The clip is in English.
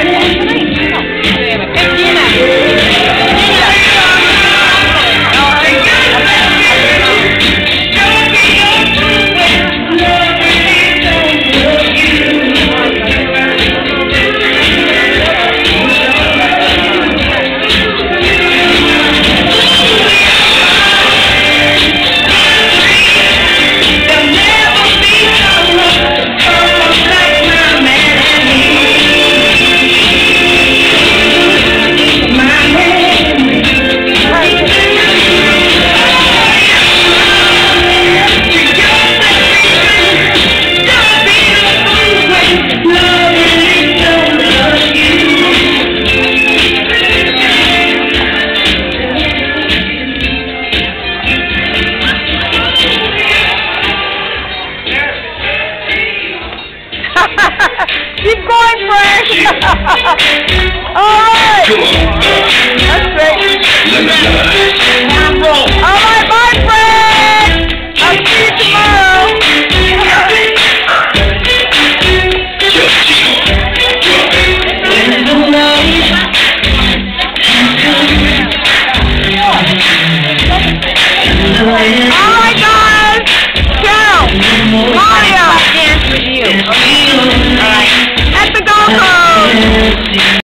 Amen. Keep going, Frank. All right. That's great.